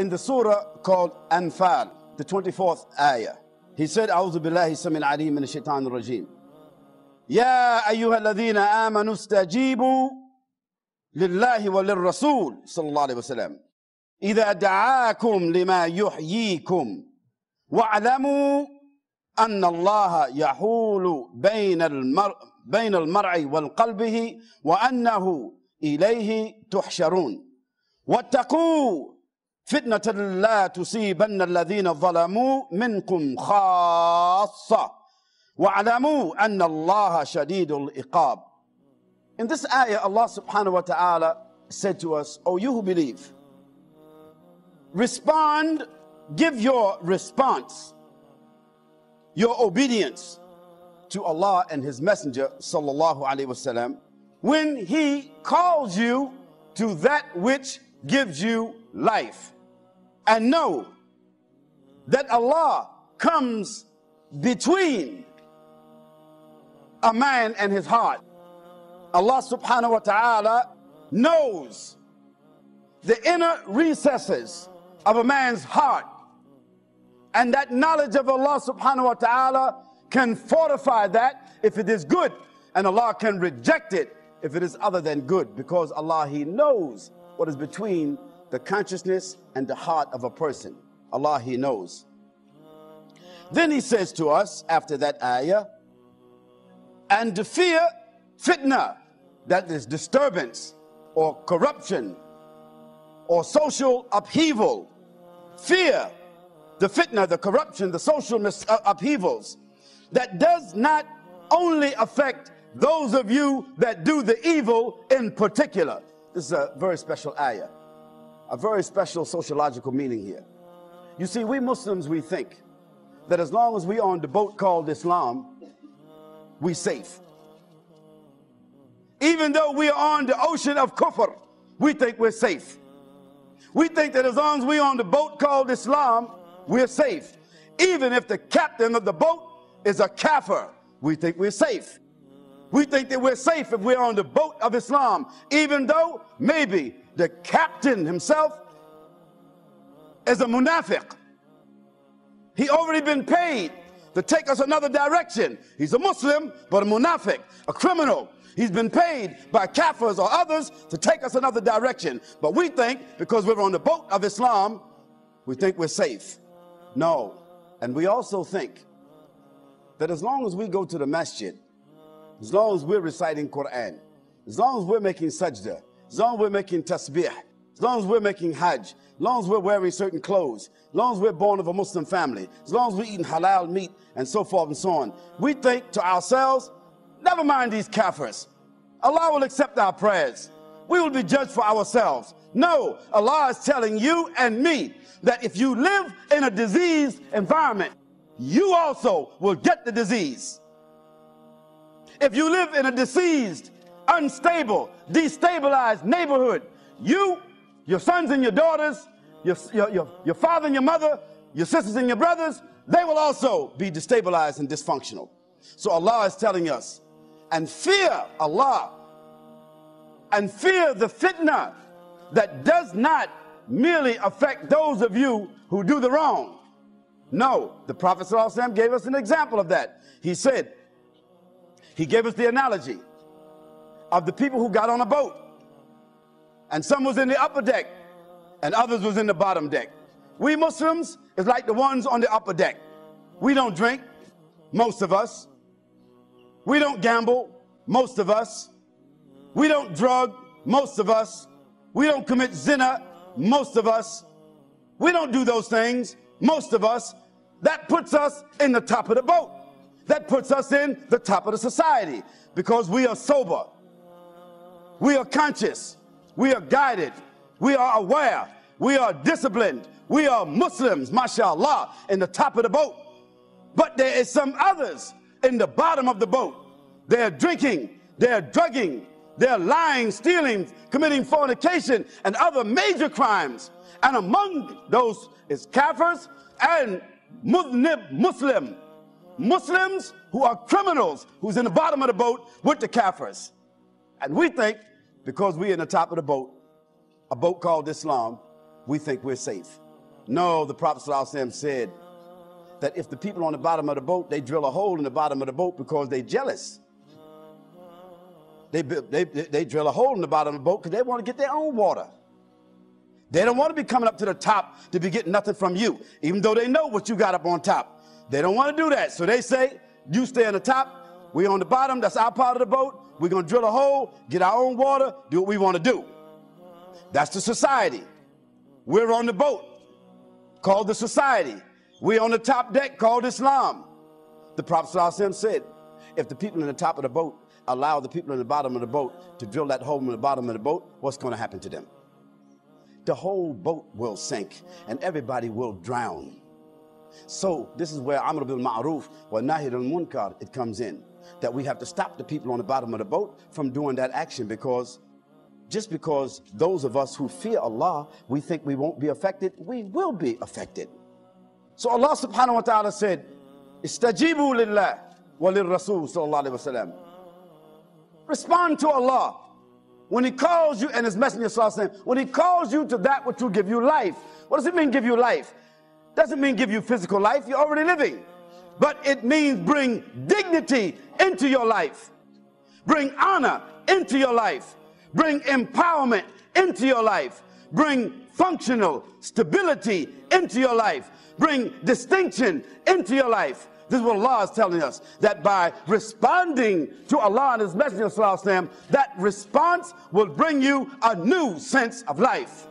in the surah called Anfal, the 24th ayah. He said, أعوذ بالله السميع العليم من الشيطان الرجيم. يا أيها الذين آمنوا استجيبوا لله وللرسول صلى الله عليه وسلم إذا دعاكم لما يحييكم واعلموا أن الله يحول بين المرء بين المرء والقلبه وأنه إليه تحشرون واتقوا فتنة لا تصيبن الذين ظلموا منكم خاصة واعلموا أن الله شديد العقاب In this ayah, Allah subhanahu wa ta'ala said to us, O you who believe, respond, give your response, your obedience to Allah and His Messenger sallallahu alaihi wasallam when He calls you to that which gives you life. And know that Allah comes between a man and his heart. Allah subhanahu wa ta'ala knows the inner recesses of a man's heart. And that knowledge of Allah subhanahu wa ta'ala can fortify that if it is good, and Allah can reject it if it is other than good, because Allah, He knows what is between the consciousness and the heart of a person. Allah, He knows. Then He says to us after that ayah, and to fear fitna, that is disturbance or corruption or social upheaval. Fear the fitna, the corruption, the social mis- uh, upheavals that does not only affect those of you that do the evil in particular. This is a very special ayah, a very special sociological meaning here. You see, we Muslims, we think that as long as we are on the boat called Islam, we safe. Even though we are on the ocean of kufr, we think we're safe. We think that as long as we're on the boat called Islam, we're safe. Even if the captain of the boat is a kafir, we think we're safe. We think that we're safe if we're on the boat of Islam, even though maybe the captain himself is a munafiq. He already been paid to take us another direction. He's a Muslim, but a munafiq, a criminal. He's been paid by kafirs or others to take us another direction. But we think because we're on the boat of Islam, we think we're safe. No. And we also think that as long as we go to the masjid, as long as we're reciting Quran, as long as we're making sajda, as long as we're making tasbih, as long as we're making hajj, as long as we're wearing certain clothes, as long as we're born of a Muslim family, as long as we're eating halal meat and so forth and so on, we think to ourselves, never mind these kafirs. Allah will accept our prayers. We will be judged for ourselves. No, Allah is telling you and me that if you live in a diseased environment, you also will get the disease. If you live in a diseased, unstable, destabilized neighborhood, you, your sons and your daughters, your, your, your, your father and your mother, your sisters and your brothers, they will also be destabilized and dysfunctional. So Allah is telling us, and fear Allah, and fear the fitna that does not merely affect those of you who do the wrong. No, the Prophet gave us an example of that. He said, he gave us the analogy of the people who got on a boat. And some was in the upper deck and others was in the bottom deck. We Muslims is like the ones on the upper deck. We don't drink, most of us. We don't gamble, most of us. We don't drug, most of us. We don't commit zina, most of us. We don't do those things, most of us. That puts us in the top of the boat. That puts us in the top of the society because we are sober. We are conscious. We are guided. We are aware. We are disciplined. We are Muslims, mashallah, in the top of the boat. But there is some others in the bottom of the boat. They're drinking, they're drugging, they're lying, stealing, committing fornication, and other major crimes. And among those is kafirs and mudnib Muslim. Muslims who are criminals, who's in the bottom of the boat with the kafirs. And we think, because we're in the top of the boat, a boat called Islam, we think we're safe. No, the Prophet said that if the people on the bottom of the boat, they drill a hole in the bottom of the boat because they're jealous. They, they, they drill a hole in the bottom of the boat because they want to get their own water. They don't want to be coming up to the top to be getting nothing from you, even though they know what you got up on top. They don't want to do that. So they say, you stay on the top, we on the bottom, that's our part of the boat. We're going to drill a hole, get our own water, do what we want to do. That's the society. We're on the boat, called the society. We're on the top deck, called Islam. The Prophet said, if the people in the top of the boat allow the people in the bottom of the boat to drill that hole in the bottom of the boat, what's going to happen to them? The whole boat will sink and everybody will drown. So this is where Amr bil Ma'ruf wa Nahir al Munkar it comes in. That we have to stop the people on the bottom of the boat from doing that action because just because those of us who fear Allah, we think we won't be affected, we will be affected. So Allah subhanahu wa ta'ala said, Istajibu lillah wa Rasul sallallahu alayhi wa sallam. Respond to Allah. When He calls you and His Messenger sallallahu when He calls you to that which will give you life. What does it mean give you life? Doesn't mean give you physical life, you're already living. But it means bring dignity into your life. Bring honor into your life bring empowerment into your life, bring functional stability into your life, bring distinction into your life. This is what Allah is telling us that by responding to Allah and His Messenger, that response will bring you a new sense of life.